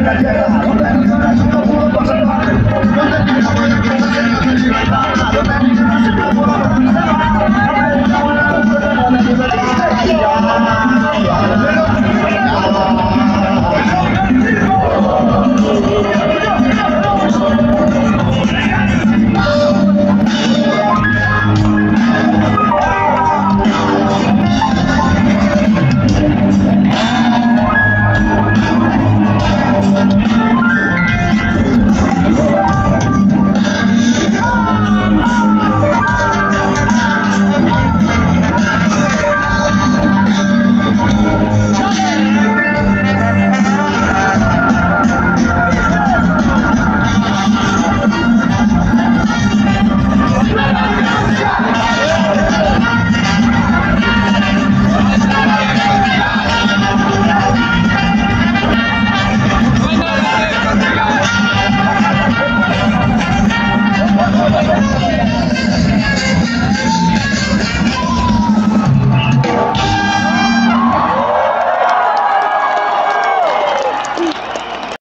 Yeah.